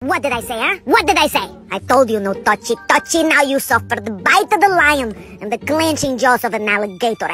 What did I say, huh? What did I say? I told you no touchy touchy. Now you suffer the bite of the lion and the clenching jaws of an alligator.